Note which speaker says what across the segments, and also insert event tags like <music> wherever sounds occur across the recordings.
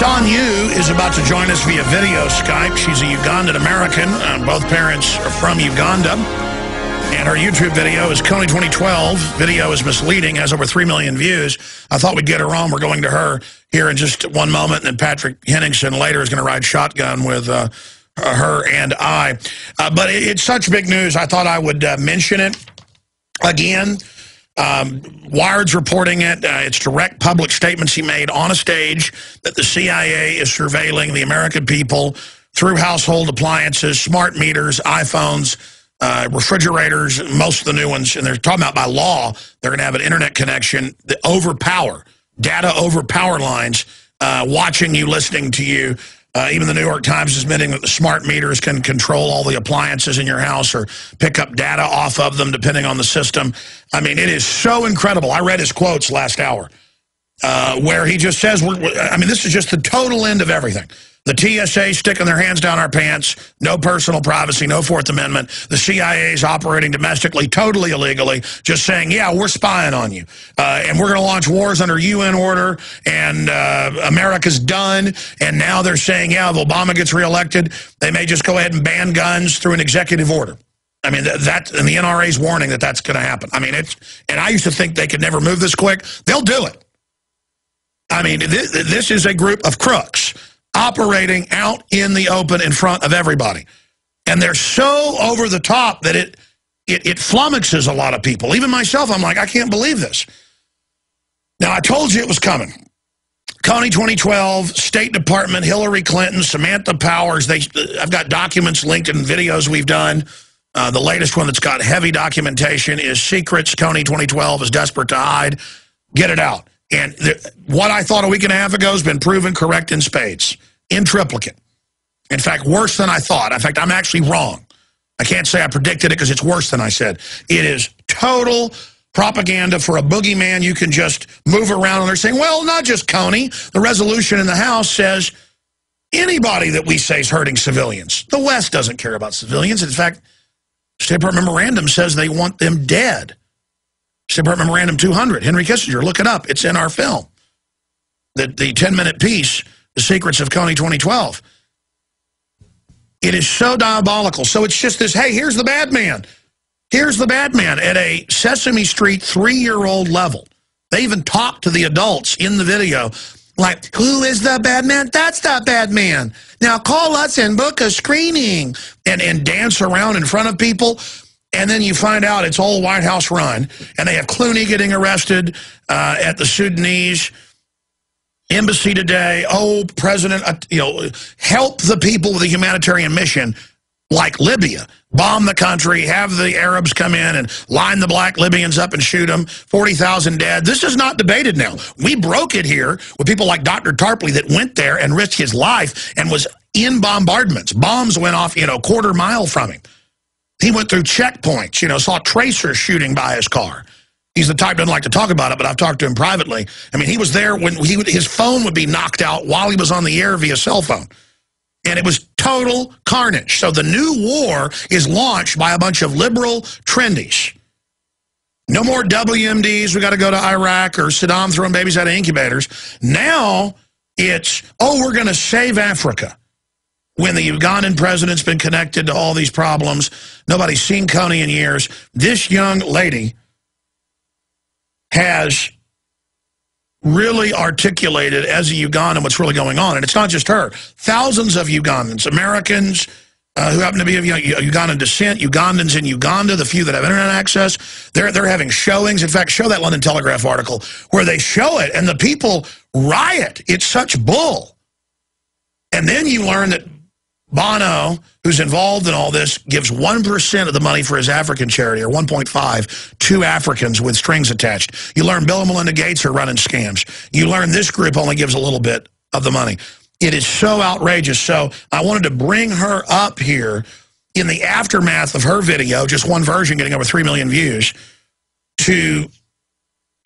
Speaker 1: Sanyu is about to join us via video Skype. She's a Ugandan American. Uh, both parents are from Uganda. And her YouTube video is Kony 2012. Video is misleading, has over 3 million views. I thought we'd get her on. We're going to her here in just one moment. And then Patrick Henningsen later is going to ride shotgun with uh, her and I. Uh, but it's such big news, I thought I would uh, mention it again. Um, Wired's reporting it. Uh, it's direct public statements he made on a stage that the CIA is surveilling the American people through household appliances, smart meters, iPhones, uh, refrigerators, most of the new ones, and they're talking about by law, they're going to have an internet connection that overpower, data over power lines, uh, watching you, listening to you. Uh, even the New York Times is admitting that the smart meters can control all the appliances in your house or pick up data off of them depending on the system. I mean, it is so incredible. I read his quotes last hour uh, where he just says, I mean, this is just the total end of everything. The TSA sticking their hands down our pants, no personal privacy, no Fourth Amendment. The CIA is operating domestically, totally illegally, just saying, yeah, we're spying on you. Uh, and we're going to launch wars under UN order, and uh, America's done. And now they're saying, yeah, if Obama gets reelected, they may just go ahead and ban guns through an executive order. I mean, that, and the NRA's warning that that's going to happen. I mean, it's, and I used to think they could never move this quick. They'll do it. I mean, this, this is a group of crooks operating out in the open in front of everybody. And they're so over the top that it, it, it flummoxes a lot of people. Even myself, I'm like, I can't believe this. Now, I told you it was coming. Kony 2012, State Department, Hillary Clinton, Samantha Powers. They, I've got documents linked in videos we've done. Uh, the latest one that's got heavy documentation is Secrets. Kony 2012 is desperate to hide. Get it out. And what I thought a week and a half ago has been proven correct in spades, in triplicate. In fact, worse than I thought. In fact, I'm actually wrong. I can't say I predicted it because it's worse than I said. It is total propaganda for a boogeyman you can just move around. And they're saying, well, not just Kony. The resolution in the House says anybody that we say is hurting civilians. The West doesn't care about civilians. In fact, State Department memorandum says they want them dead. State Department Memorandum 200, Henry Kissinger, look it up. It's in our film. The, the 10-minute piece, The Secrets of Kony 2012. It is so diabolical. So it's just this, hey, here's the bad man. Here's the bad man at a Sesame Street three-year-old level. They even talk to the adults in the video like, who is the bad man? That's the bad man. Now call us and book a screening and, and dance around in front of people. And then you find out it's all White House run, and they have Clooney getting arrested uh, at the Sudanese embassy today. Oh, President, uh, you know, help the people with a humanitarian mission like Libya. Bomb the country, have the Arabs come in and line the black Libyans up and shoot them. 40,000 dead. This is not debated now. We broke it here with people like Dr. Tarpley that went there and risked his life and was in bombardments. Bombs went off, you know, quarter mile from him. He went through checkpoints, you know, saw tracers shooting by his car. He's the type doesn't like to talk about it, but I've talked to him privately. I mean, he was there when he would, his phone would be knocked out while he was on the air via cell phone. And it was total carnage. So the new war is launched by a bunch of liberal trendies. No more WMDs, we got to go to Iraq, or Saddam throwing babies out of incubators. Now it's, oh, we're going to save Africa when the Ugandan president's been connected to all these problems. Nobody's seen Kony in years. This young lady has really articulated as a Ugandan what's really going on. And it's not just her. Thousands of Ugandans, Americans uh, who happen to be of Ugandan descent, Ugandans in Uganda, the few that have internet access, they're, they're having showings. In fact, show that London Telegraph article where they show it and the people riot. It's such bull. And then you learn that Bono, who's involved in all this, gives 1% of the money for his African charity, or 1.5, to Africans with strings attached. You learn Bill and Melinda Gates are running scams. You learn this group only gives a little bit of the money. It is so outrageous. So I wanted to bring her up here in the aftermath of her video, just one version getting over 3 million views, to,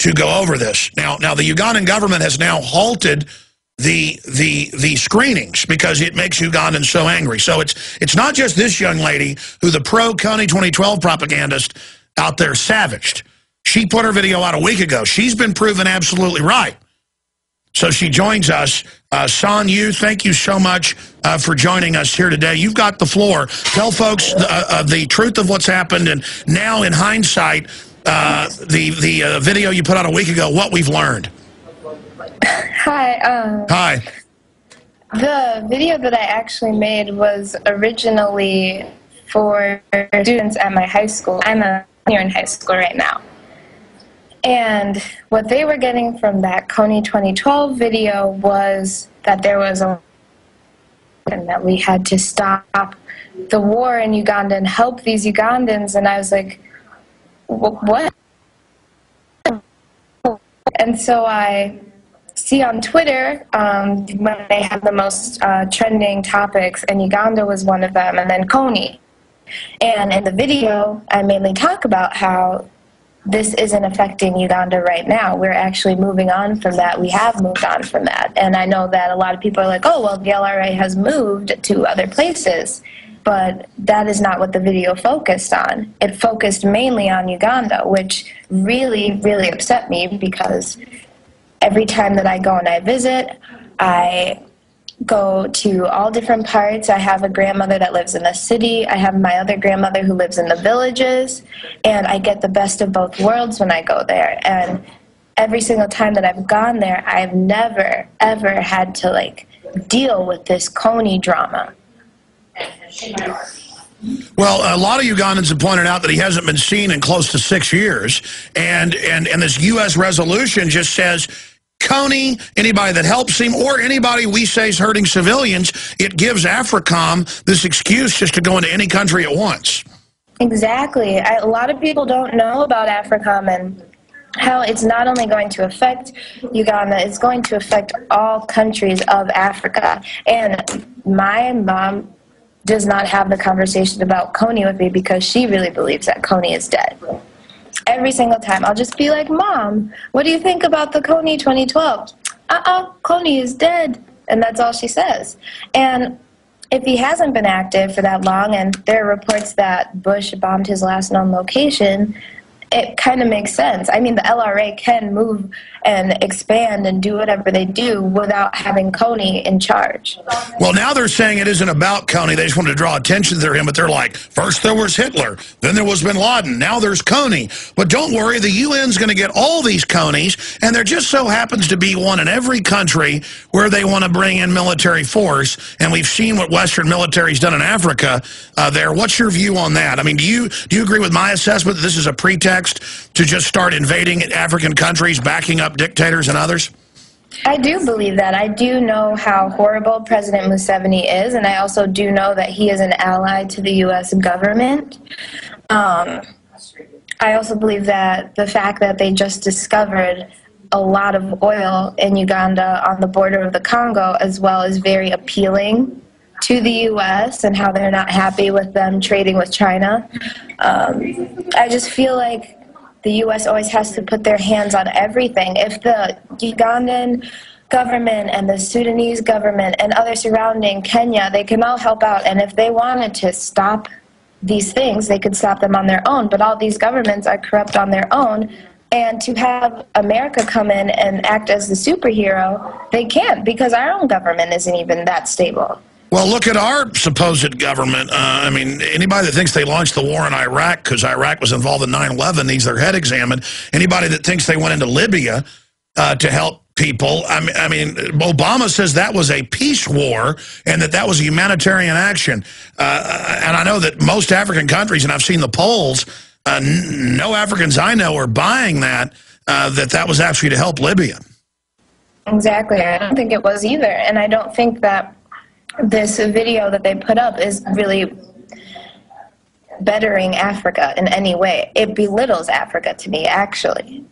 Speaker 1: to go over this. Now, now, the Ugandan government has now halted the the the screenings because it makes Ugandans so angry. So it's it's not just this young lady who the pro Kony 2012 propagandist out there savaged. She put her video out a week ago. She's been proven absolutely right. So she joins us. Uh, Sanyu, thank you so much uh, for joining us here today. You've got the floor. Tell folks the, uh, uh the truth of what's happened, and now in hindsight, uh, the the uh, video you put out a week ago, what we've learned.
Speaker 2: Hi. Um,
Speaker 1: Hi.
Speaker 2: The video that I actually made was originally for students at my high school. I'm a senior in high school right now. And what they were getting from that Kony 2012 video was that there was a and that we had to stop the war in Uganda and help these Ugandans. And I was like, what? And so I see on Twitter um, when they have the most uh, trending topics, and Uganda was one of them, and then Kony. And in the video, I mainly talk about how this isn't affecting Uganda right now. We're actually moving on from that. We have moved on from that. And I know that a lot of people are like, oh, well, the LRA has moved to other places. But that is not what the video focused on. It focused mainly on Uganda, which really, really upset me because every time that I go and I visit, I go to all different parts. I have a grandmother that lives in the city. I have my other grandmother who lives in the villages. And I get the best of both worlds when I go there. And every single time that I've gone there, I've never, ever had to like deal with this Kony drama.
Speaker 1: Well, a lot of Ugandans have pointed out that he hasn't been seen in close to six years. And, and, and this U.S. resolution just says Kony, anybody that helps him, or anybody we say is hurting civilians, it gives AFRICOM this excuse just to go into any country at once.
Speaker 2: Exactly. I, a lot of people don't know about AFRICOM and how it's not only going to affect Uganda, it's going to affect all countries of Africa. And my mom does not have the conversation about Kony with me because she really believes that Kony is dead every single time. I'll just be like, Mom, what do you think about the Kony 2012? Uh-uh, Kony is dead. And that's all she says. And if he hasn't been active for that long, and there are reports that Bush bombed his last known location, it kind of makes sense. I mean, the LRA can move and expand and do whatever they do without having Kony in charge.
Speaker 1: Well, now they're saying it isn't about Kony. They just want to draw attention to him, but they're like, first there was Hitler, then there was bin Laden, now there's Kony. But don't worry, the UN's going to get all these Konys, and there just so happens to be one in every country where they want to bring in military force, and we've seen what Western military's done in Africa uh, there. What's your view on that? I mean, do you, do you agree with my assessment that this is a pretext to just start invading African countries, backing up dictators and others?
Speaker 2: I do believe that. I do know how horrible President Museveni is, and I also do know that he is an ally to the U.S. government. Um, I also believe that the fact that they just discovered a lot of oil in Uganda on the border of the Congo as well is very appealing to the U.S. and how they're not happy with them trading with China. Um, I just feel like the U.S. always has to put their hands on everything. If the Ugandan government and the Sudanese government and other surrounding Kenya, they can all help out. And if they wanted to stop these things, they could stop them on their own. But all these governments are corrupt on their own. And to have America come in and act as the superhero, they can't because our own government isn't even that stable.
Speaker 1: Well, look at our supposed government. Uh, I mean, anybody that thinks they launched the war in Iraq because Iraq was involved in 9-11 needs their head examined. Anybody that thinks they went into Libya uh, to help people, I mean, I mean, Obama says that was a peace war and that that was a humanitarian action. Uh, and I know that most African countries, and I've seen the polls, uh, no Africans I know are buying that, uh, that that was actually to help Libya.
Speaker 2: Exactly. I don't think it was either. And I don't think that this video that they put up is really bettering Africa in any way. It belittles Africa to me, actually.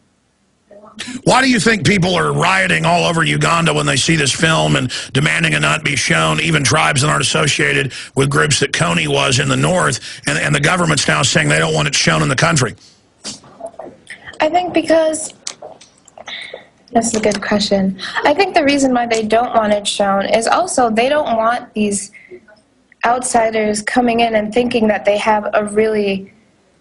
Speaker 1: Why do you think people are rioting all over Uganda when they see this film and demanding it not be shown, even tribes that aren't associated with groups that Kony was in the north, and, and the government's now saying they don't want it shown in the country?
Speaker 2: I think because that's a good question. I think the reason why they don't want it shown is also they don't want these outsiders coming in and thinking that they have a really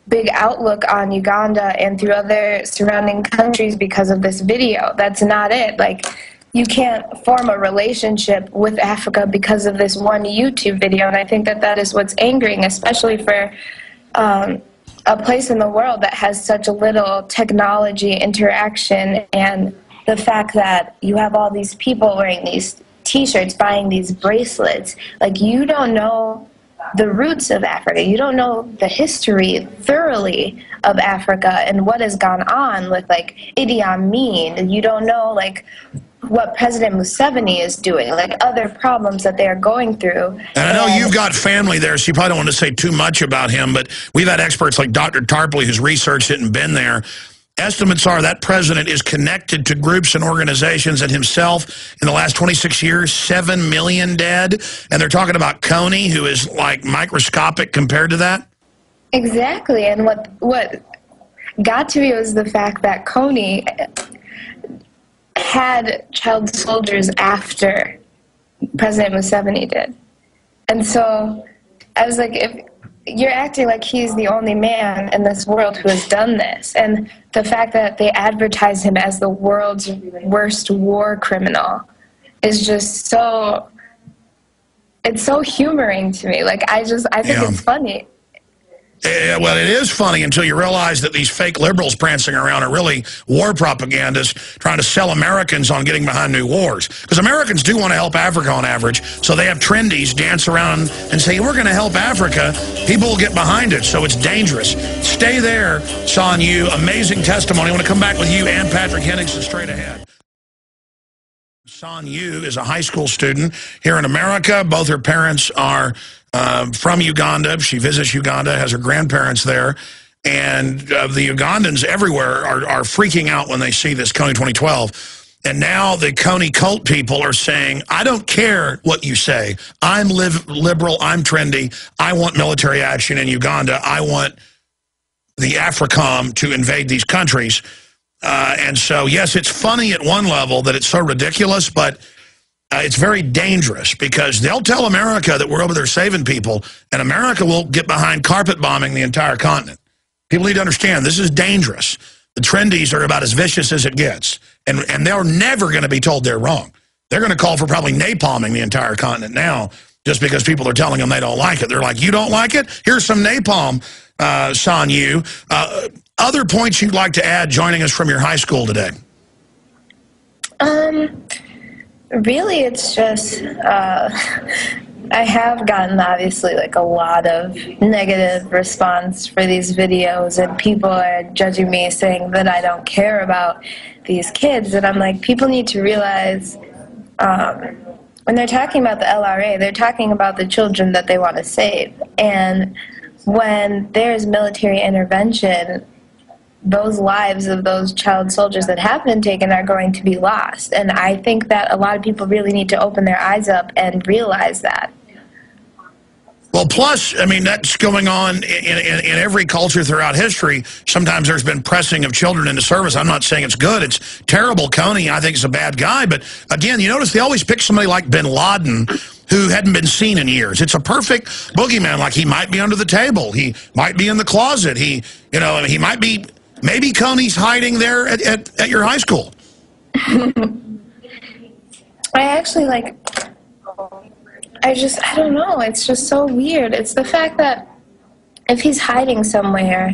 Speaker 2: big outlook on Uganda and through other surrounding countries because of this video. That's not it. Like you can't form a relationship with Africa because of this one YouTube video. And I think that that is what's angering, especially for um, a place in the world that has such little technology interaction and the fact that you have all these people wearing these t-shirts buying these bracelets like you don't know the roots of Africa. You don't know the history thoroughly of Africa and what has gone on with like Idi Amin. You don't know like what President Museveni is doing, like other problems that they are going through.
Speaker 1: And I know and you've got family there, so you probably don't want to say too much about him, but we've had experts like Dr. Tarpley who's researched it and been there. Estimates are that president is connected to groups and organizations and himself in the last 26 years, 7 million dead. And they're talking about Kony, who is like microscopic compared to that.
Speaker 2: Exactly. And what, what got to me was the fact that Kony had child soldiers after President Museveni did. And so I was like, if you're acting like he's the only man in this world who has done this. And the fact that they advertise him as the world's worst war criminal is just so it's so humoring to me. Like I just I think yeah. it's funny.
Speaker 1: Well, it is funny until you realize that these fake liberals prancing around are really war propagandists trying to sell Americans on getting behind new wars. Because Americans do want to help Africa on average, so they have trendies dance around and say, we're going to help Africa. People will get behind it, so it's dangerous. Stay there, Sanyu. Amazing testimony. I want to come back with you and Patrick Henningsen straight ahead. Sanyu is a high school student here in America. Both her parents are uh, from Uganda. She visits Uganda, has her grandparents there. And uh, the Ugandans everywhere are, are freaking out when they see this Kony 2012. And now the Kony cult people are saying, I don't care what you say. I'm live, liberal. I'm trendy. I want military action in Uganda. I want the AFRICOM to invade these countries. Uh, and so, yes, it's funny at one level that it's so ridiculous, but uh, it's very dangerous because they'll tell America that we're over there saving people, and America will get behind carpet bombing the entire continent. People need to understand this is dangerous. The trendies are about as vicious as it gets, and, and they're never going to be told they're wrong. They're going to call for probably napalming the entire continent now just because people are telling them they don't like it. They're like, you don't like it? Here's some napalm, uh, Sanyu. Uh, other points you'd like to add joining us from your high school today?
Speaker 2: Um, Really, it's just uh, <laughs> I have gotten obviously like a lot of negative response for these videos, and people are judging me saying that I don't care about these kids. And I'm like, people need to realize um, when they're talking about the LRA, they're talking about the children that they want to save. And when there's military intervention, those lives of those child soldiers that have been taken are going to be lost. And I think that a lot of people really need to open their eyes up and realize that.
Speaker 1: Well, plus, I mean, that's going on in, in, in, every culture throughout history. Sometimes there's been pressing of children into service. I'm not saying it's good. It's terrible. Kony, I think, is a bad guy. But again, you notice they always pick somebody like bin Laden who hadn't been seen in years. It's a perfect boogeyman. Like he might be under the table. He might be in the closet. He, you know, he might be Maybe Kony's hiding there at, at, at your high school. <laughs>
Speaker 2: I actually like, I just, I don't know. It's just so weird. It's the fact that if he's hiding somewhere,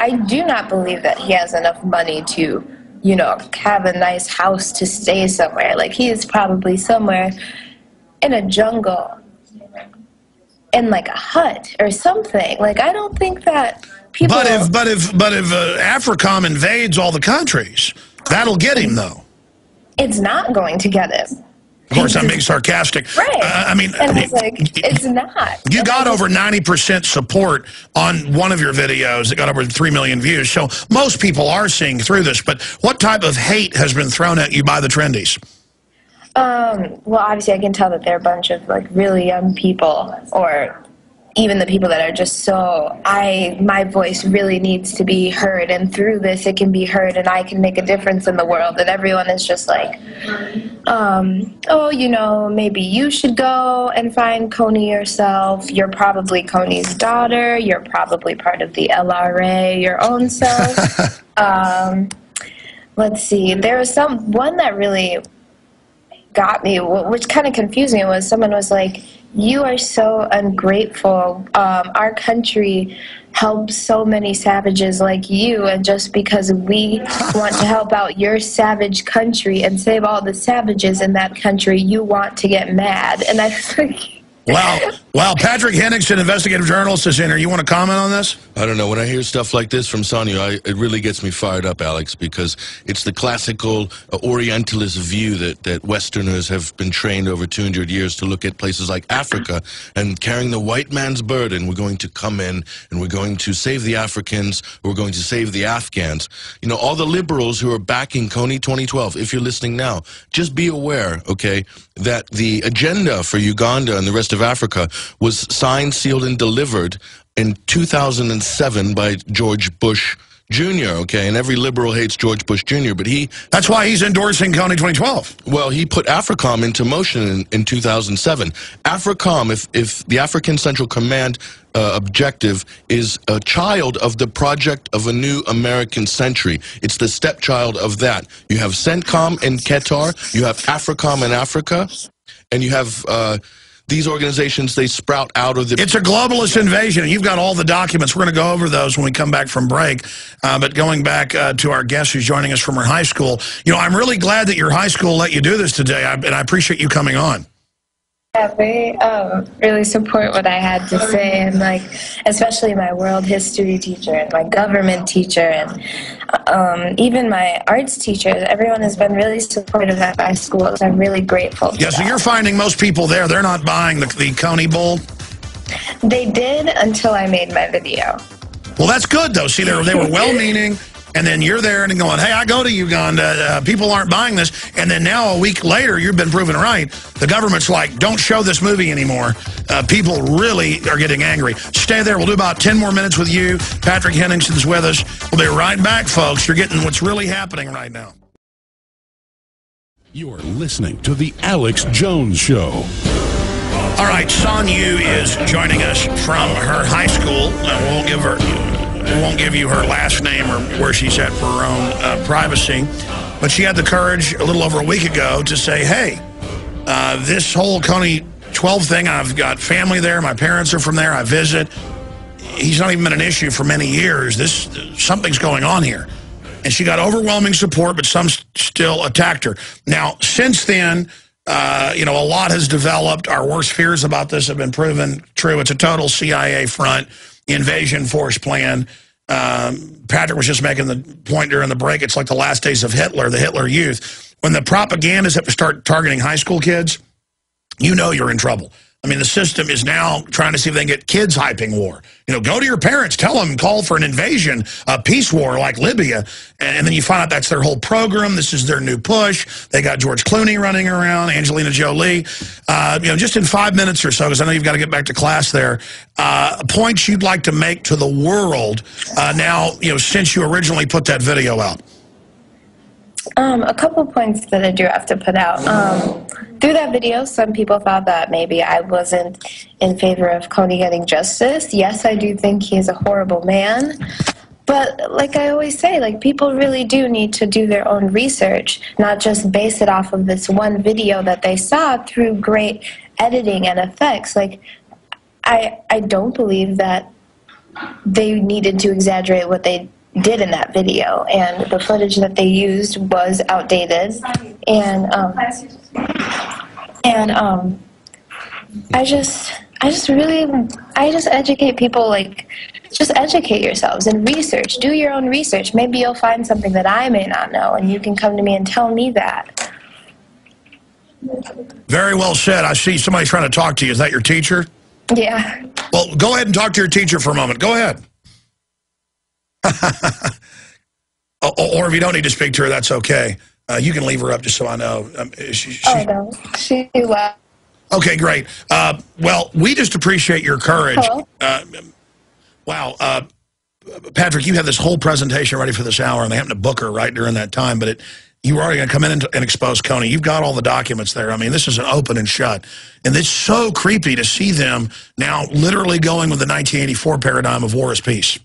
Speaker 2: I do not believe that he has enough money to, you know, have a nice house to stay somewhere. Like, he is probably somewhere in a jungle in like a hut or something. Like, I don't think that people.
Speaker 1: But if but if but if uh, AFRICOM invades all the countries, that'll get him though.
Speaker 2: It's not going to get him.
Speaker 1: Of course, I'm being sarcastic.
Speaker 2: Right. Uh,
Speaker 1: I mean,
Speaker 2: and I mean, like, it's not.
Speaker 1: You got over 90% support on one of your videos that got over 3 million views. So most people are seeing through this. But what type of hate has been thrown at you by the trendies?
Speaker 2: Um, well, obviously, I can tell that they're a bunch of like really young people or even the people that are just so I my voice really needs to be heard. And through this it can be heard and I can make a difference in the world. And everyone is just like um, oh you know maybe you should go and find Kony yourself. You're probably Kony's daughter. You're probably part of the LRA your own self. <laughs> Um, let's see. There was some one that really got me, which kind of confused me, was someone was like, "You are so ungrateful. Um, our country helps so many savages like you, and just because we want to help out your savage country and save all the savages in that country, you want to get mad." And I was like.
Speaker 1: Wow. Wow. Patrick Henningsen, investigative journalist, is in here. You want to comment on this?
Speaker 3: I don't know. When I hear stuff like this from Sonia, I, it really gets me fired up, Alex, because it's the classical uh, Orientalist view that, that Westerners have been trained over 200 years to look at places like Africa and carrying the white man's burden. We're going to come in and we're going to save the Africans. We're going to save the Afghans. You know, all the liberals who are backing Kony 2012, if you're listening now, just be aware, okay, that the agenda for Uganda and the rest of Africa was signed, sealed, and delivered in 2007 by George Bush Jr., okay, and every liberal hates George Bush Jr., but he...
Speaker 1: That's why he's endorsing Kony 2012.
Speaker 3: Well, he put AFRICOM into motion in, in 2007. AFRICOM, if, if the African Central Command uh, objective is a child of the project of a new American century. It's the stepchild of that. You have CENTCOM in Qatar, you have AFRICOM in Africa, and you have... Uh, these organizations, they sprout out of the...
Speaker 1: It's a globalist invasion. You've got all the documents. We're going to go over those when we come back from break. Uh, but going back uh, to our guest who's joining us from her high school, you know, I'm really glad that your high school let you do this today, and I appreciate you coming on.
Speaker 2: Yeah, they um, really support what I had to say, and like especially my world history teacher and my government teacher, and um, even my arts teachers. Everyone has been really supportive at my school, so I'm really grateful.
Speaker 1: Yeah, so
Speaker 2: that.
Speaker 1: you're finding most people there, they're not buying the, the Kony Bull?
Speaker 2: They did until I made my video.
Speaker 1: Well, that's good, though. See, they were, they were well-meaning. And then you're there and going, hey, I go to Uganda, uh, people aren't buying this, and then now a week later, you've been proven right. The government's like, don't show this movie anymore. Uh, people really are getting angry. Stay there. We'll do about 10 more minutes with you. Patrick Henningsen's with us. We'll be right back, folks. You're getting what's really happening right now.
Speaker 4: You're listening to The Alex Jones Show.
Speaker 1: All right, Sanyu is joining us from her high school. Uh, we'll give her won't give you her last name or where she's at for her own uh, privacy. But she had the courage a little over a week ago to say, hey, uh, this whole Kony 12 thing, I've got family there. My parents are from there. I visit. He's not even been an issue for many years. This Something's going on here. And she got overwhelming support, but some still attacked her. Now, since then, uh, you know, a lot has developed. Our worst fears about this have been proven true. It's a total CIA front invasion force plan. Um, Patrick was just making the point during the break. It's like the last days of Hitler, the Hitler Youth. When the propagandists have to start targeting high school kids, you know you're in trouble. I mean, the system is now trying to see if they can get kids hyping war. You know, go to your parents, tell them, call for an invasion, a peace war like Libya, and then you find out that's their whole program. This is their new push. They got George Clooney running around, Angelina Jolie. Uh, you know, just in five minutes or so, because I know you've got to get back to class there, uh, points you'd like to make to the world uh, now, you know, since you originally put that video out.
Speaker 2: Um, a couple points that I do have to put out. Um, through that video, some people thought that maybe I wasn't in favor of Kony getting justice. Yes, I do think he is a horrible man. But like I always say, like people really do need to do their own research, not just base it off of this one video that they saw through great editing and effects. Like I I don't believe that they needed to exaggerate what they did in that video, and the footage that they used was outdated, and um, and um, I just I just really I just educate people like just educate yourselves and research. Do your own research. Maybe you'll find something that I may not know, and you can come to me and tell me that.
Speaker 1: Very well said. I see somebody trying to talk to you. Is that your teacher?
Speaker 2: Yeah.
Speaker 1: Well, go ahead and talk to your teacher for a moment. Go ahead. <laughs> or if you don't need to speak to her, that's okay. Uh, you can leave her up just so I know. Um,
Speaker 2: she, she, oh, no. She left.
Speaker 1: Okay, great. Uh, well, we just appreciate your courage. Uh, wow. Uh, Patrick, you had this whole presentation ready for this hour, and they happened to book her right during that time, but it, you were already going to come in and, and, expose Kony. You've got all the documents there. I mean, this is an open and shut. And it's so creepy to see them now literally going with the 1984 paradigm of war is peace.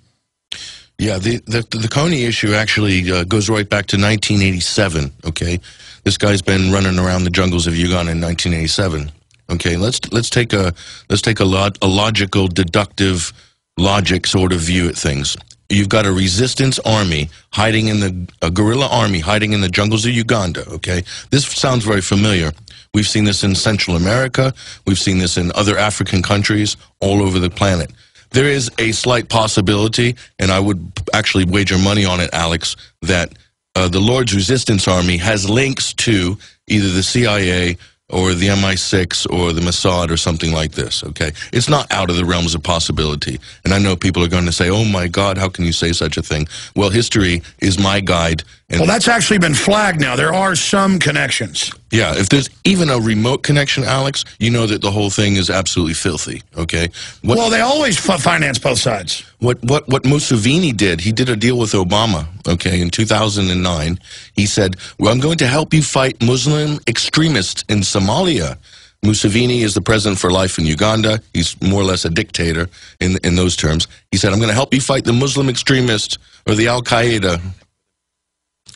Speaker 3: Yeah, the, the, the Kony issue actually uh, goes right back to 1987, okay? This guy's been running around the jungles of Uganda in 1987. Okay, let's let's take a let's take a, log, a logical, deductive, logic sort of view at things. You've got a resistance army hiding in the a guerrilla army hiding in the jungles of Uganda. Okay, this sounds very familiar. We've seen this in Central America. We've seen this in other African countries all over the planet. There is a slight possibility, and I would actually wager money on it, Alex, that uh, the Lord's Resistance Army has links to either the CIA or the MI6 or the Mossad or something like this, okay? It's not out of the realms of possibility. And I know people are going to say, oh my God, how can you say such a thing? Well, history is my guide.
Speaker 1: Well, that's actually been flagged now. There are some connections.
Speaker 3: Yeah, if there's even a remote connection, Alex, you know that the whole thing is absolutely filthy, okay?
Speaker 1: What, well, they always finance both sides.
Speaker 3: What, what, what Museveni did, he did a deal with Obama, okay, in 2009. He said, well, I'm going to help you fight Muslim extremists in Somalia. Museveni is the president for life in Uganda. He's more or less a dictator in, in those terms. He said, I'm going to help you fight the Muslim extremists or the Al-Qaeda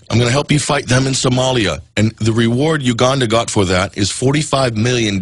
Speaker 3: I'm going to help you fight them in Somalia. And the reward Uganda got for that is $45 million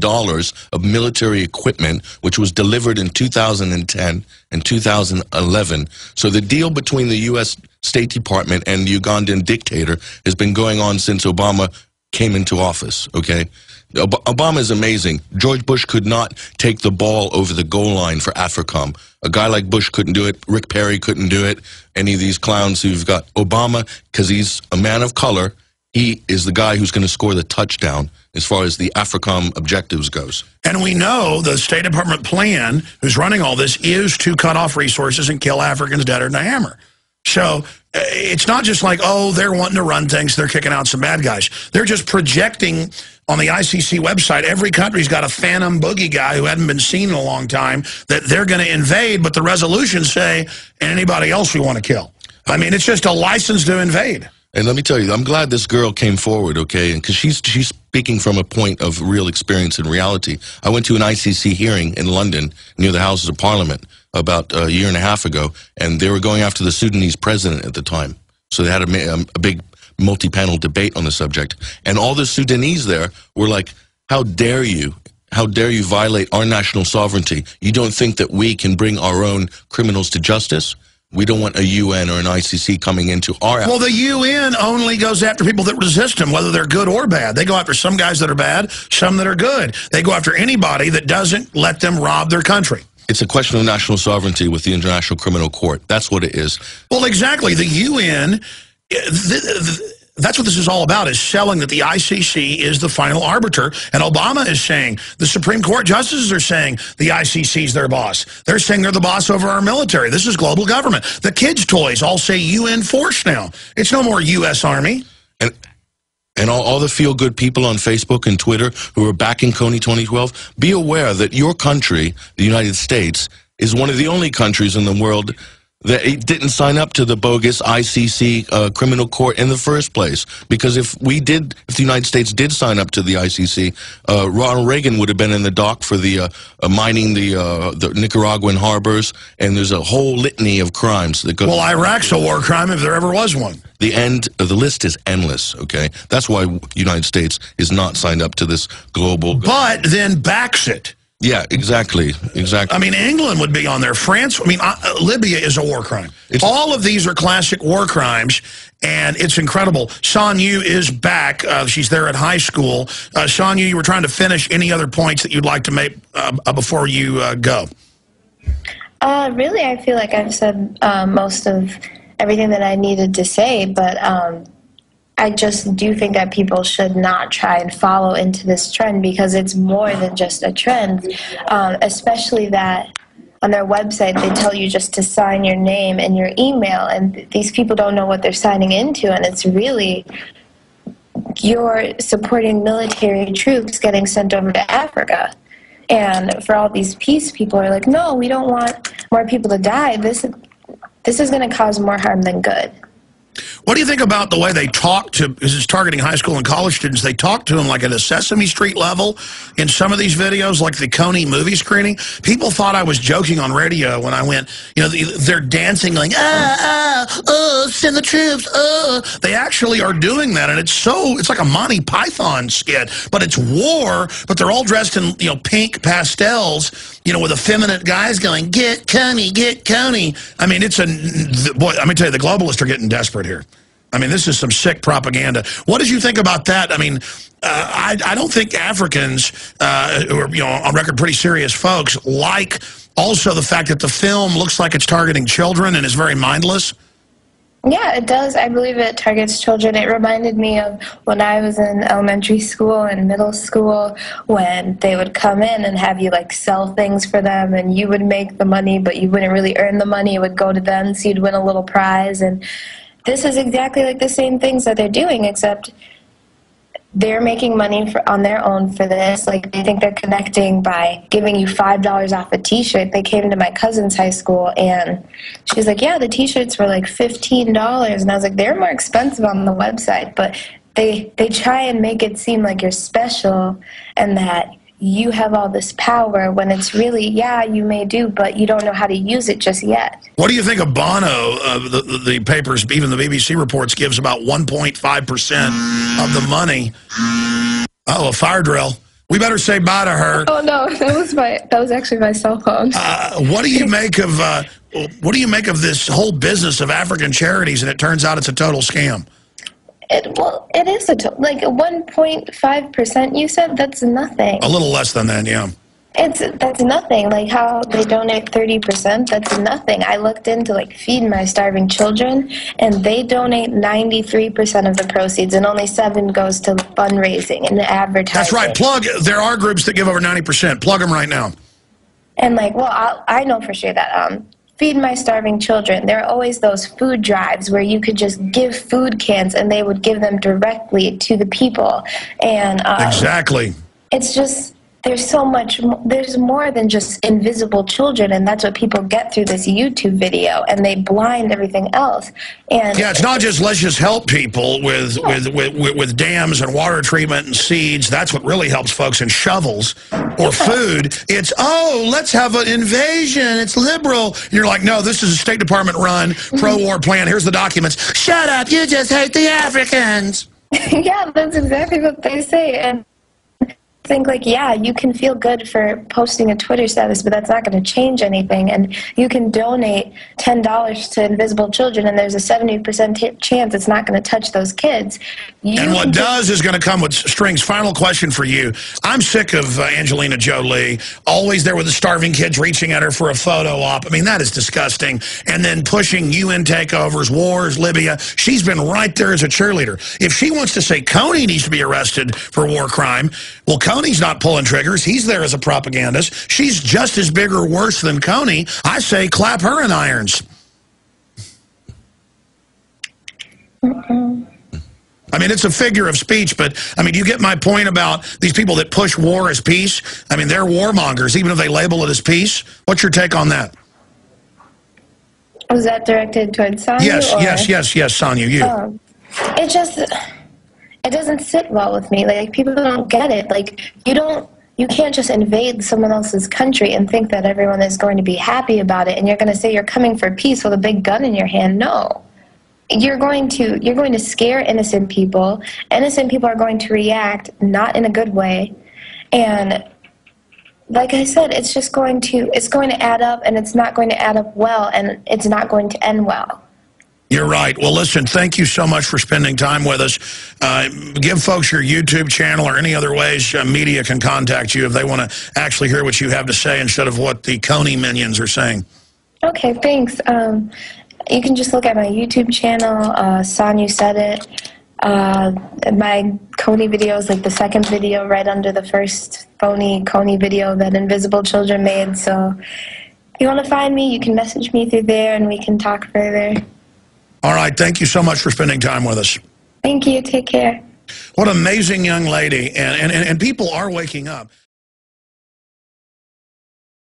Speaker 3: of military equipment, which was delivered in 2010 and 2011. So the deal between the U.S. State Department and the Ugandan dictator has been going on since Obama came into office, okay? Obama is amazing. George Bush could not take the ball over the goal line for AFRICOM. A guy like Bush couldn't do it. Rick Perry couldn't do it. Any of these clowns who've got Obama, because he's a man of color, he is the guy who's going to score the touchdown as far as the AFRICOM objectives goes.
Speaker 1: And we know the State Department plan, who's running all this, is to cut off resources and kill Africans deader than a hammer. So uh, it's not just like, oh, they're wanting to run things, they're kicking out some bad guys. They're just projecting on the ICC website, every country's got a phantom boogie guy who hadn't been seen in a long time that they're going to invade, but the resolutions say anybody else we want to kill. I mean, it's just a license to invade.
Speaker 3: And let me tell you, I'm glad this girl came forward, okay? Because she's she's speaking from a point of real experience and reality. I went to an ICC hearing in London near the Houses of Parliament about a year and a half ago, and they were going after the Sudanese president at the time. So they had a, um, a big multi-panel debate on the subject, and all the Sudanese there were like, "How dare you? How dare you violate our national sovereignty? You don't think that we can bring our own criminals to justice?" We don't want a UN or an ICC coming into our...
Speaker 1: Well, the UN only goes after people that resist them, whether they're good or bad. They go after some guys that are bad, some that are good. They go after anybody that doesn't let them rob their country.
Speaker 3: It's a question of national sovereignty with the International Criminal Court. That's what it is.
Speaker 1: Well, exactly. The UN... That's what this is all about, is selling that the ICC is the final arbiter. And Obama is saying, the Supreme Court justices are saying the ICC is their boss. They're saying they're the boss over our military. This is global government. The kids' toys all say UN force now. It's no more U.S. Army.
Speaker 3: And and all, all the feel-good people on Facebook and Twitter who are backing Kony 2012, be aware that your country, the United States, is one of the only countries in the world that it didn't sign up to the bogus ICC uh, criminal court in the first place. Because if we did, if the United States did sign up to the ICC, uh, Ronald Reagan would have been in the dock for the uh, uh mining the uh, the Nicaraguan harbors, and there's a whole litany of crimes that go.
Speaker 1: Well, Iraq's a war crime if there ever was one.
Speaker 3: The end, the list is endless. Okay, that's why the United States is not signed up to this global.
Speaker 1: But then backs it.
Speaker 3: Yeah, exactly, exactly.
Speaker 1: I mean, England would be on there. France, I mean, uh, Libya is a war crime. It's All of these are classic war crimes, and it's incredible. Sanyu is back. Uh, she's there at high school. Uh, Sanyu, you were trying to finish any other points that you'd like to make uh, uh before you uh, go?
Speaker 2: Uh, really, I feel like I've said uh, most of everything that I needed to say, but um, I just do think that people should not try and follow into this trend because it's more than just a trend, um, especially that on their website they tell you just to sign your name and your email, and these people don't know what they're signing into, and it's really you're supporting military troops getting sent over to Africa. And for all these peace people are like, no, we don't want more people to die. This this is going to cause more harm than good.
Speaker 1: What do you think about the way they talk to, because it's targeting high school and college students, they talk to them like at a Sesame Street level in some of these videos, like the Kony movie screening. People thought I was joking on radio when I went, you know, they're dancing like, ah, ah, oh, send the troops, oh. They actually are doing that, and it's so, it's like a Monty Python skit, but it's war, but they're all dressed in, you know, pink pastels, you know, with effeminate guys going, get Kony, get Kony. I mean, it's a, boy, let me tell you, the globalists are getting desperate here. I mean, this is some sick propaganda. What did you think about that? I mean, uh, I, I, don't think Africans, uh, are, you know, on record pretty serious folks, like also the fact that the film looks like it's targeting children and is very mindless.
Speaker 2: Yeah, it does. I believe it targets children. It reminded me of when I was in elementary school and middle school when they would come in and have you like sell things for them and you would make the money, but you wouldn't really earn the money. It would go to them, so you'd win a little prize. And this is exactly like the same things that they're doing, except they're making money for, on their own for this. Like they think they're connecting by giving you five dollars off a T-shirt. They came to my cousin's high school and she's like, "Yeah, the T-shirts were like fifteen dollars," and I was like, "They're more expensive on the website, but they they try and make it seem like you're special and that." You have all this power when it's really, yeah, you may do, but you don't know how to use it just yet.
Speaker 1: What do you think of Bono? Uh, the, the papers, even the BBC reports, gives about 1.5% of the money. Oh, a fire drill. We better say bye to her.
Speaker 2: Oh no, <laughs> that was my that was actually my cell phone.
Speaker 1: Uh, what do you <laughs> make of uh, what do you make of this whole business of African charities? And it turns out it's a total scam.
Speaker 2: It, well, it is a like 1.5 percent. You said that's nothing.
Speaker 1: A little less than that, yeah.
Speaker 2: It's that's nothing. Like how they donate 30 percent. That's nothing. I looked into like feed my starving children, and they donate 93 percent of the proceeds, and only seven goes to fundraising and advertising.
Speaker 1: That's right. Plug. There are groups that give over 90 percent. Plug them right now.
Speaker 2: And like, well, I'll, I know for sure that um, Feed My Starving Children. There are always those food drives where you could just give food cans and they would give them directly to the people. And
Speaker 1: um, exactly.
Speaker 2: It's just there's so much there's more than just invisible children and that's what people get through this youtube video and they blind everything else and
Speaker 1: yeah it's not just let's just help people with yeah. with, with, with dams and water treatment and seeds. That's what really helps folks and shovels or food. It's oh let's have an invasion. It's liberal. You're like no this is a state department run mm-hmm. pro-war plan. Here's the documents. Shut up. You just hate the africans. <laughs>
Speaker 2: Yeah that's exactly what they say and think like yeah you can feel good for posting a twitter status but that's not going to change anything. And you can donate $10 to invisible children and there's a 70% chance it's not going to touch those kids.
Speaker 1: You and what does is going to come with strings final question for you. I'm sick of uh, angelina jolie always there with the starving kids reaching at her for a photo op. I mean that is disgusting. And then pushing un takeovers wars libya. She's been right there as a cheerleader. If she wants to say Kony needs to be arrested for war crime well Kony's not pulling triggers. He's there as a propagandist. She's just as big or worse than Kony. I say clap her in irons. I mean, it's a figure of speech, but, I mean, you get my point about these people that push war as peace? I mean, they're warmongers, even if they label it as peace. What's your take on that?
Speaker 2: Was that directed towards Sonya?
Speaker 1: Yes, or? yes, yes, yes, Sonya, you. Um,
Speaker 2: it just it doesn't sit well with me. Like people don't get it. Like you don't you can't just invade someone else's country and think that everyone is going to be happy about it and you're going to say you're coming for peace with a big gun in your hand. No. You're going to you're going to scare innocent people. Innocent people are going to react not in a good way. And like I said, it's just going to it's going to add up and it's not going to add up well and it's not going to end well.
Speaker 1: You're right. Well, listen, thank you so much for spending time with us. Uh, give folks your YouTube channel or any other ways uh, media can contact you if they want to actually hear what you have to say instead of what the Kony minions are saying.
Speaker 2: Okay, thanks. Um, you can just look at my YouTube channel, uh, Sonya Said It. Uh, my Kony video is like the second video right under the first phony Kony video that Invisible Children made. So if you want to find me, you can message me through there and we can talk further.
Speaker 1: All right. Thank you so much for spending time with us.
Speaker 2: Thank you. Take care.
Speaker 1: What an amazing young lady. And, and, and people are waking up.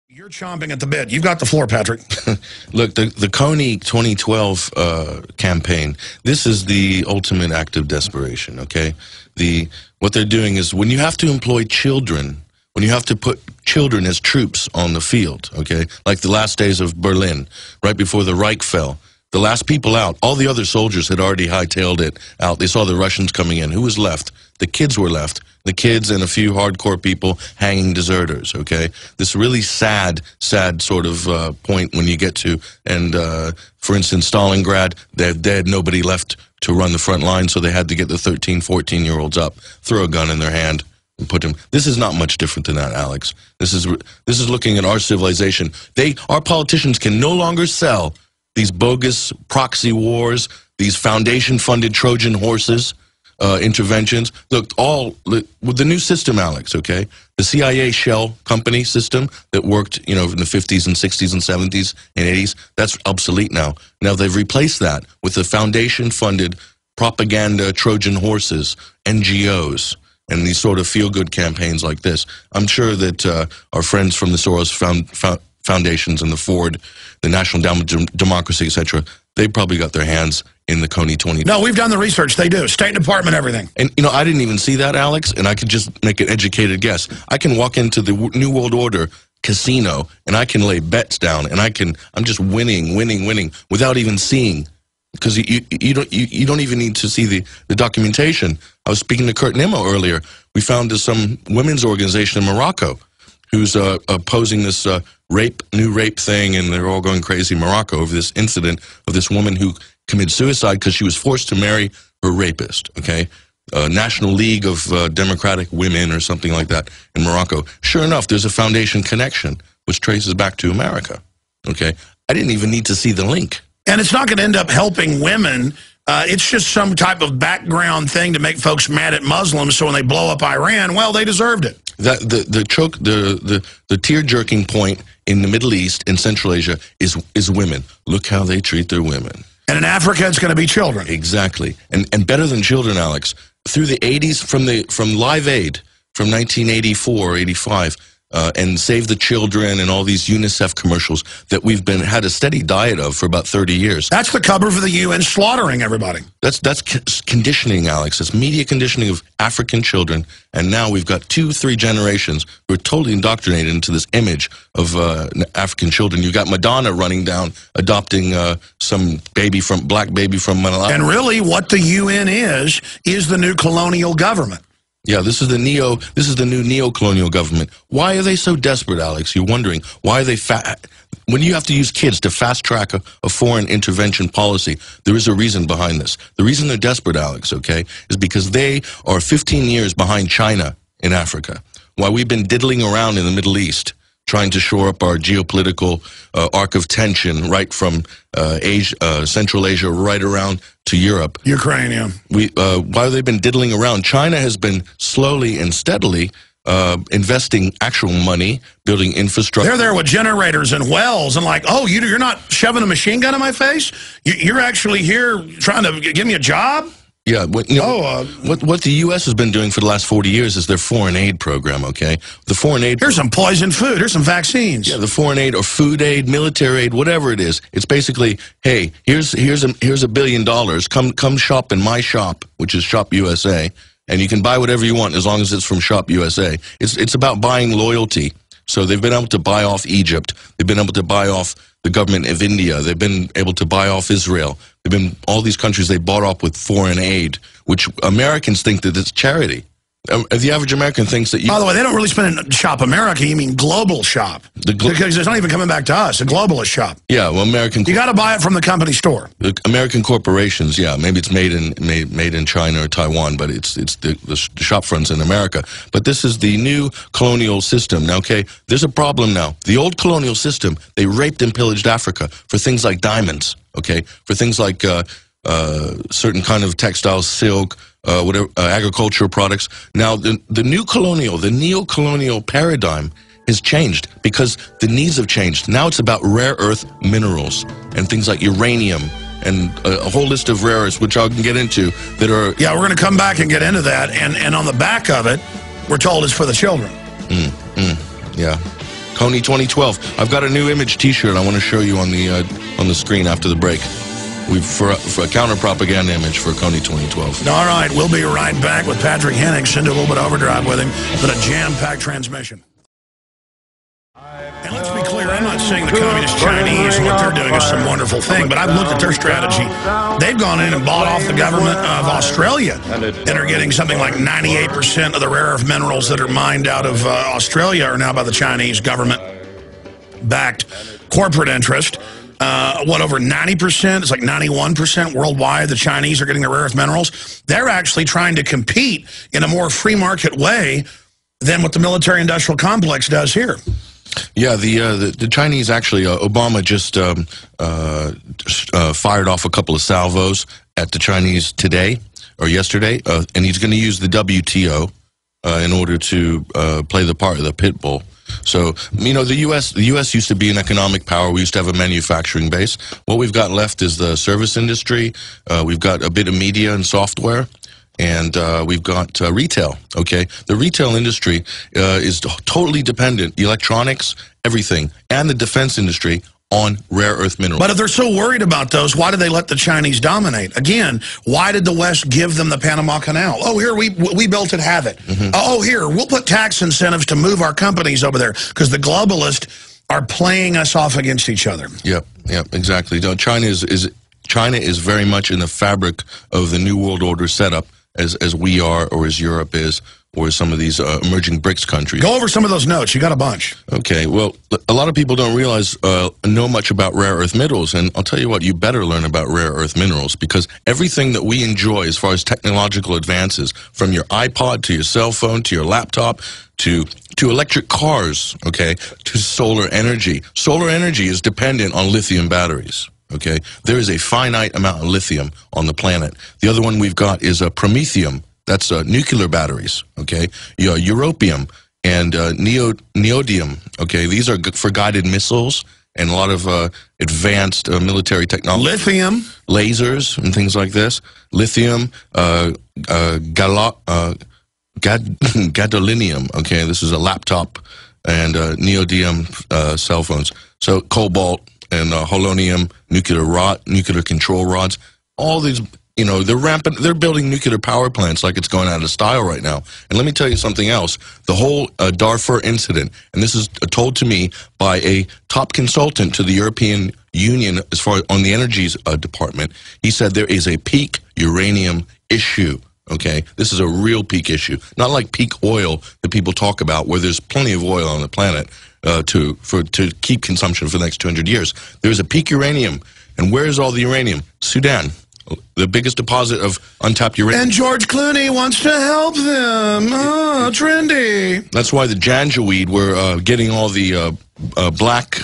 Speaker 1: You're chomping at the bit. You've got the floor, Patrick. <laughs>
Speaker 3: Look, the, the Kony 2012 uh, campaign, this is the ultimate act of desperation, okay? The What they're doing is when you have to employ children, when you have to put children as troops on the field, okay? Like the last days of Berlin, right before the Reich fell, the last people out, all the other soldiers had already hightailed it out. They saw the Russians coming in. Who was left? The kids were left. The kids and a few hardcore people hanging deserters, okay? This really sad, sad sort of uh, point when you get to, and uh, for instance, Stalingrad, they're dead, nobody left to run the front line, so they had to get the 13, 14 year olds up, throw a gun in their hand, and put them. This is not much different than that, Alex. This is this is looking at our civilization. They, our politicians, can no longer sell these bogus proxy wars, these foundation-funded Trojan horses uh, interventions. Look, all with the new system, Alex. Okay, the CIA shell company system that worked, you know, in the 50s and 60s and 70s and 80s. That's obsolete now. Now they've replaced that with the foundation-funded propaganda Trojan horses, NGOs and these sort of feel-good campaigns like this. I'm sure that uh, our friends from the Soros found, found, foundations and the Ford, the National Endowment Democracy, etc. They probably got their hands in the Kony 20.
Speaker 1: No, we've done the research. They do. State Department, everything.
Speaker 3: And, you know, I didn't even see that, Alex, and I could just make an educated guess. I can walk into the New World Order casino and I can lay bets down and I can, I'm just winning, winning, winning without even seeing. Because you, you, you, don't you, you don't even need to see the, the documentation. I was speaking to Kurt Nimmo earlier. We found some women's organization in Morocco who's uh, opposing this uh, rape, new rape thing, and they're all going crazy in Morocco over this incident of this woman who committed suicide because she was forced to marry her rapist, okay? Uh, National League of uh, Democratic Women or something like that in Morocco. Sure enough, there's a foundation connection which traces back to America, okay? I didn't even need to see the link.
Speaker 1: And it's not going to end up helping women uh, it's just some type of background thing to make folks mad at Muslims. So when they blow up Iran, well, they deserved it.
Speaker 3: That the the choke the the the tear jerking point in the Middle East and Central Asia is is women. Look how they treat their women.
Speaker 1: And in Africa, it's going to be children.
Speaker 3: Exactly, and and better than children, Alex. Through the 80s, from the from Live Aid from 1984, 85 uh, and Save the Children and all these UNICEF commercials that we've been had a steady diet of for about 30 years.
Speaker 1: That's the cover for the UN slaughtering everybody.
Speaker 3: That's that's conditioning, Alex. It's media conditioning of African children, and now we've got two, three generations who are totally indoctrinated into this image of uh, African children. You've got Madonna running down, adopting uh, some baby from black baby from Malawi.
Speaker 1: And really, what the UN is is the new colonial government.
Speaker 3: Yeah, this is the neo. This is the new neo-colonial government. Why are they so desperate, Alex? You're wondering why are they fat? When you have to use kids to fast track a, a, foreign intervention policy, there is a reason behind this. The reason they're desperate, Alex, okay, is because they are 15 years behind China in Africa. While we've been diddling around in the Middle East, trying to shore up our geopolitical uh, arc of tension right from uh, Asia, uh, Central Asia right around to Europe.
Speaker 1: Ukraine, yeah.
Speaker 3: We, uh, while they've been diddling around, China has been slowly and steadily uh, investing actual money, building infrastructure.
Speaker 1: They're there with generators and wells and like, oh, you, you're not shoving a machine gun in my face? You're actually here trying to give me a job?
Speaker 3: Yeah, what, you know, oh, uh, what what the U.S. has been doing for the last 40 years is their foreign aid program, okay? The foreign aid...
Speaker 1: Here's some poison food. Here's some vaccines.
Speaker 3: Yeah, the foreign aid or food aid, military aid, whatever it is. It's basically, hey, here's here's a, here's a billion dollars. Come, come shop in my shop, which is Shop USA, and you can buy whatever you want as long as it's from Shop USA. It's, it's about buying loyalty. So they've been able to buy off Egypt. They've been able to buy off the government of India. They've been able to buy off Israel. They've been all these countries they bought off with foreign aid, which Americans think that it's charity. Um, the average American thinks that you...
Speaker 1: By the way, they don't really spend in Shop America. You mean global shop. The glo because it's not even coming back to us. A globalist shop.
Speaker 3: Yeah, well, American...
Speaker 1: You got to buy it from the company store.
Speaker 3: The American corporations, yeah. Maybe it's made in made, made in China or Taiwan, but it's it's the, the shop fronts in America. But this is the new colonial system. Now, okay, there's a problem now. The old colonial system, they raped and pillaged Africa for things like diamonds, okay? For things like uh, uh, certain kind of textiles, silk, uh, whatever, uh, agricultural products. Now, the, the new colonial, the neo-colonial paradigm has changed because the needs have changed. Now it's about rare earth minerals and things like uranium and a, a whole list of rare earths, which I can get into, that are...
Speaker 1: Yeah, we're going to come back and get into that. And, and on the back of it, we're told it's for the children.
Speaker 3: Mm, mm, yeah. Kony 2012. I've got a new image T-shirt I want to show you on the uh, on the screen after the break. We've for, for a counter propaganda image for Kony 2012.
Speaker 1: All right, we'll be right back with Patrick Henningsen. Into a little bit of overdrive with him, but a jam-packed transmission. And let's be clear, I'm not saying the communist Chinese and what they're doing is some wonderful thing, but I've looked at their strategy. They've gone in and bought off the government of Australia and are getting something like 98% of the rare earth minerals that are mined out of uh, Australia are now by the Chinese government-backed corporate interest. Uh, what, over 90%? It's like 91% worldwide the Chinese are getting the rare earth minerals. They're actually trying to compete in a more free market way than what the military-industrial complex does here.
Speaker 3: Yeah, the uh, the, the, Chinese actually, uh, Obama just um, uh, uh fired off a couple of salvos at the Chinese today or yesterday, uh, and he's going to use the WTO uh, in order to play the part of the pit bull. So, you know, the U.S. the U.S. used to be an economic power. We used to have a manufacturing base. What we've got left is the service industry. we've got a bit of media and software and uh, we've got uh, retail. Okay, the retail industry uh, is totally dependent, electronics, everything, and the defense industry on rare earth minerals.
Speaker 1: But if they're so worried about those, why do they let the Chinese dominate? Again, why did the West give them the Panama Canal? Oh, here, we we built it, have it. Mm -hmm. Oh, here, we'll put tax incentives to move our companies over there because the globalists are playing us off against each other.
Speaker 3: Yep, yep, exactly. China is, is China is very much in the fabric of the New World Order setup as, as we are or as Europe is or some of these uh, emerging BRICS countries.
Speaker 1: Go over some of those notes. You got a bunch.
Speaker 3: Okay. Well, a lot of people don't realize, uh, know much about rare earth minerals. And I'll tell you what, you better learn about rare earth minerals because everything that we enjoy as far as technological advances, from your iPod to your cell phone to your laptop to to electric cars, okay, to solar energy. Solar energy is dependent on lithium batteries okay? There is a finite amount of lithium on the planet. The other one we've got is a uh, promethium. That's uh, nuclear batteries, okay? You europium and uh, neo neodymium, okay? These are for guided missiles and a lot of uh, advanced uh, military technology.
Speaker 1: Lithium.
Speaker 3: Lasers and things like this. Lithium, uh, uh, uh, gad <laughs> gadolinium, okay? This is a laptop and uh, neodymium uh, cell phones. So cobalt, and uh, polonium, nuclear rod, nuclear control rods. All these, you know, they're rampant. They're building nuclear power plants like it's going out of style right now. And let me tell you something else. The whole uh, Darfur incident, and this is told to me by a top consultant to the European Union as far as on the energies uh, department. He said there is a peak uranium issue. Okay, this is a real peak issue, not like peak oil that people talk about, where there's plenty of oil on the planet uh, to for to keep consumption for the next 200 years. There's a peak uranium, and where is all the uranium? Sudan, the biggest deposit of untapped uranium.
Speaker 1: And George Clooney wants to help them. Oh, trendy.
Speaker 3: That's why the Janjaweed were uh, getting all the uh, uh, black.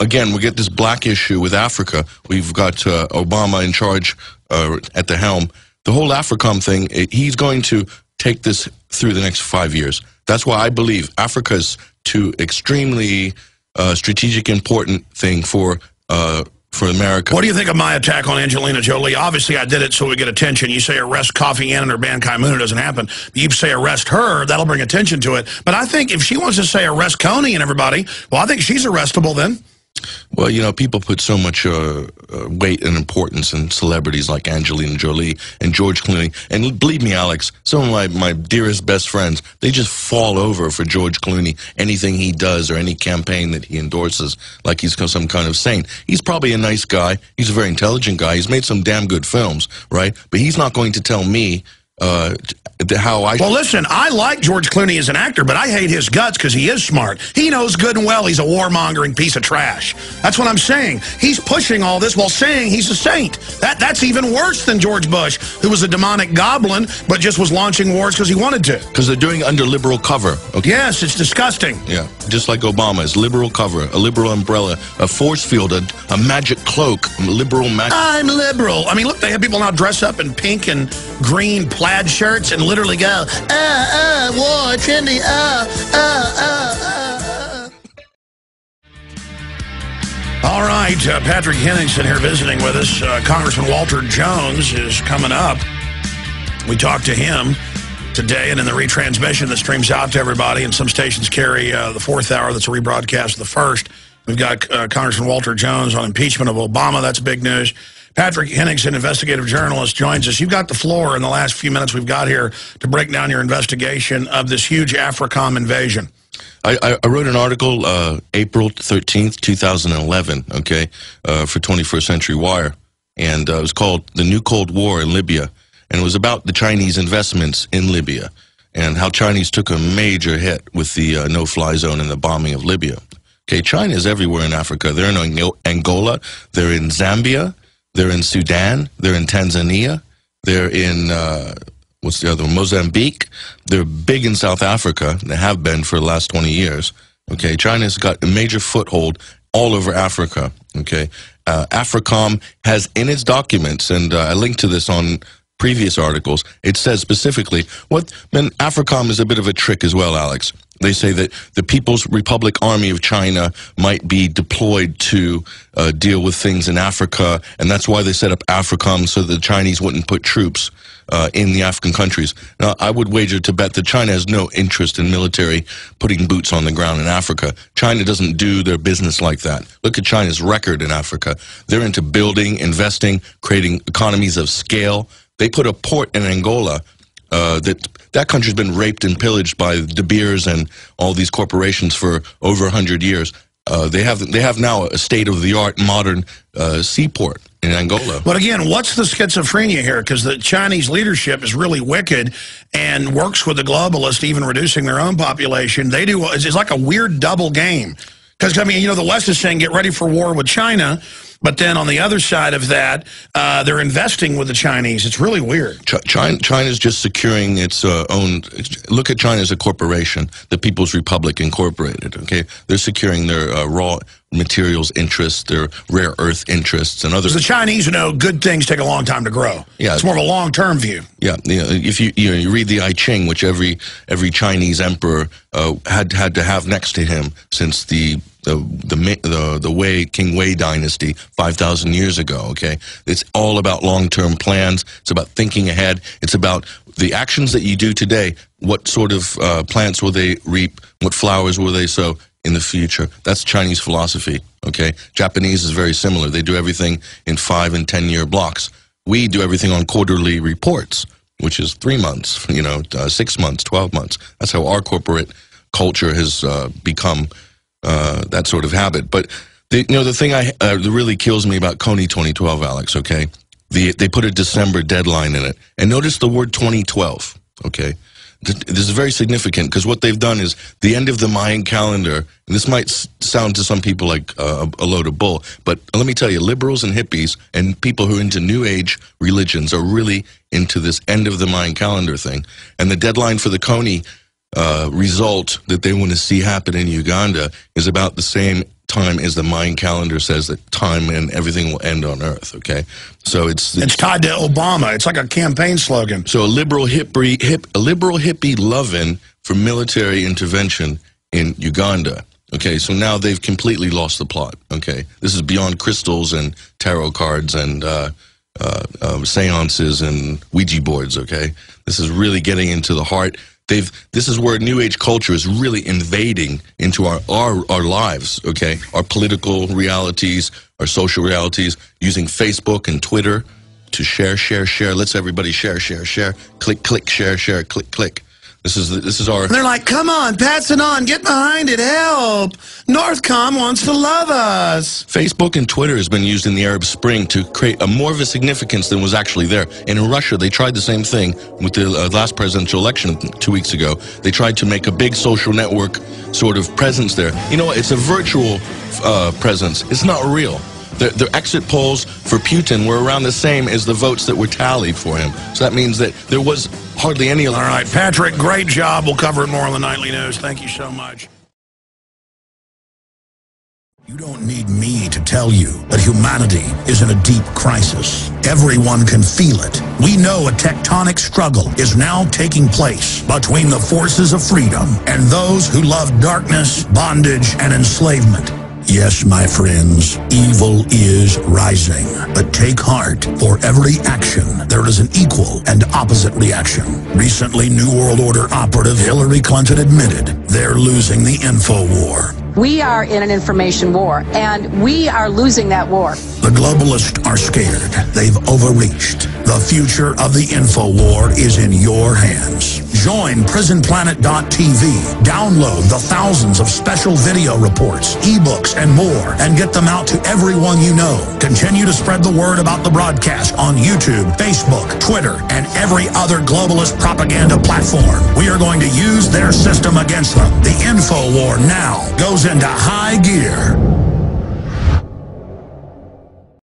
Speaker 3: Again, we get this black issue with Africa. We've got uh, Obama in charge uh, at the helm. The whole AFRICOM thing, he's going to take this through the next five years. That's why I believe Africa's to extremely uh, strategic important thing for uh, for America.
Speaker 1: What do you think of my attack on Angelina Jolie? Obviously, I did it so we get attention. You say arrest Kofi Annan or Ban Ki-moon, it doesn't happen. You say arrest her, that'll bring attention to it. But I think if she wants to say arrest Kony and everybody, well, I think she's arrestable then.
Speaker 3: Well, you know, people put so much uh, uh, weight and importance in celebrities like Angelina Jolie and George Clooney. And believe me, Alex, some of my, my dearest best friends, they just fall over for George Clooney. Anything he does or any campaign that he endorses, like he's some kind of saint. He's probably a nice guy. He's a very intelligent guy. He's made some damn good films, right? But he's not going to tell me uh, how I.
Speaker 1: Well, listen, I like George Clooney as an actor, but I hate his guts because he is smart. He knows good and well he's a warmongering piece of trash. That's what I'm saying. He's pushing all this while saying he's a saint. That That's even worse than George Bush, who was a demonic goblin, but just was launching wars because he wanted to.
Speaker 3: Because they're doing under liberal cover.
Speaker 1: Okay? Yes, it's disgusting.
Speaker 3: Yeah, just like Obama is liberal cover, a liberal umbrella, a force field, a, a magic cloak, a liberal magic.
Speaker 1: I'm liberal. I mean, look, they have people now dress up in pink and green plaid shirts and literally go, uh, uh, war, trendy, uh, uh, uh, uh. All right, uh, Patrick Henningsen here visiting with us. Uh, Congressman Walter Jones is coming up. We talked to him today, and in the retransmission that streams out to everybody, and some stations carry uh, the fourth hour that's a rebroadcast of the first. We've got uh, Congressman Walter Jones on impeachment of Obama. That's big news. Patrick Henningsen, investigative journalist, joins us. You've got the floor in the last few minutes we've got here to break down your investigation of this huge AFRICOM invasion.
Speaker 3: I, I wrote an article uh, April 13th, 2011, okay, uh, for 21st Century Wire, and uh, it was called The New Cold War in Libya, and it was about the Chinese investments in Libya and how Chinese took a major hit with the uh, no-fly zone and the bombing of Libya. Okay, China is everywhere in Africa. They're in Angola, they're in Zambia, they're in Sudan, they're in Tanzania, they're in uh, what's the other one? Mozambique. They're big in South Africa. They have been for the last 20 years. Okay, China's got a major foothold all over Africa. Okay, uh, AFRICOM has in its documents, and uh, I linked to this on previous articles, it says specifically what then AFRICOM is a bit of a trick as well, Alex. They say that the People's Republic Army of China might be deployed to uh, deal with things in Africa, and that's why they set up AFRICOM so the Chinese wouldn't put troops uh, in the African countries. Now, I would wager to bet that China has no interest in military putting boots on the ground in Africa. China doesn't do their business like that. Look at China's record in Africa. They're into building, investing, creating economies of scale. They put a port in Angola uh, that that country's been raped and pillaged by De Beers and all these corporations for over 100 years. Uh, they have they have now a state of the art modern uh, seaport in Angola.
Speaker 1: But again, what's the schizophrenia here? Because the Chinese leadership is really wicked and works with the globalists, even reducing their own population. They do it's like a weird double game. Because I mean, you know, the West is saying get ready for war with China, but then on the other side of that, uh, they're investing with the Chinese. It's really weird.
Speaker 3: China, China's just securing its uh, own. Look at China as a corporation, the People's Republic Incorporated. Okay, they're securing their uh, raw materials interests, their rare earth interests, and others.
Speaker 1: The Chinese know good things take a long time to grow. Yeah, it's more of a long term view.
Speaker 3: Yeah, you know, if you you, know, you read the I Ching, which every every Chinese emperor uh, had had to have next to him since the the the the, the Wei King Wei dynasty 5,000 years ago. Okay, it's all about long-term plans. It's about thinking ahead. It's about the actions that you do today. What sort of uh, plants will they reap? What flowers will they sow in the future? That's Chinese philosophy. Okay, Japanese is very similar. They do everything in five and ten year blocks. We do everything on quarterly reports, which is three months. You know, uh, six months, twelve months. That's how our corporate culture has uh, become uh, that sort of habit. But the, you know, the thing I uh, that really kills me about Kony 2012, Alex. Okay, the they put a December deadline in it, and notice the word 2012. Okay, this is very significant because what they've done is the end of the Mayan calendar. And this might sound to some people like uh, a load of bull, but let me tell you, liberals and hippies and people who are into New Age religions are really into this end of the Mayan calendar thing. And the deadline for the Kony uh, result that they want to see happen in Uganda is about the same time is the Mayan calendar says that time and everything will end on Earth. Okay, so it's
Speaker 1: it's tied to Obama. It's like a campaign slogan.
Speaker 3: So a liberal hippie, hip, a liberal hippie loving for military intervention in Uganda. Okay, so now they've completely lost the plot. Okay, this is beyond crystals and tarot cards and uh, uh, um, seances and Ouija boards. Okay, this is really getting into the heart They've this is where new age culture is really invading into our, our our lives, okay? Our political realities, our social realities, using Facebook and Twitter to share, share, share. Let's everybody share, share, share. Click, click, share, share, click, click. This is this is our.
Speaker 1: And they're like, come on, pass it on, get behind it, help. Northcom wants to love us.
Speaker 3: Facebook and Twitter has been used in the Arab Spring to create a more of a significance than was actually there. And in Russia, they tried the same thing with the uh, last presidential election two weeks ago. They tried to make a big social network sort of presence there. You know, it's a virtual uh, presence. It's not real. The, the, exit polls for Putin were around the same as the votes that were tallied for him. So that means that there was hardly any... Of them.
Speaker 1: All right, Patrick, great job. We'll cover it more on the Nightly News. Thank you so much. You don't need me to tell you that humanity is in a deep crisis. Everyone can feel it. We know a tectonic struggle is now taking place between the forces of freedom and those who love darkness, bondage, and enslavement. Yes, my friends, evil is rising. But take heart. For every action, there is an equal and opposite reaction. Recently, New World Order operative Hillary Clinton admitted they're losing the info war.
Speaker 5: We are in an information war, and we are losing that war.
Speaker 1: The globalists are scared. They've overreached. The future of the info war is in your hands. Join prisonplanet.tv. Download the thousands of special video reports, ebooks, and more, and get them out to everyone you know. Continue to spread the word about the broadcast on YouTube, Facebook, Twitter, and every other globalist propaganda platform. We are going to use their system against them. The info war now goes into high gear.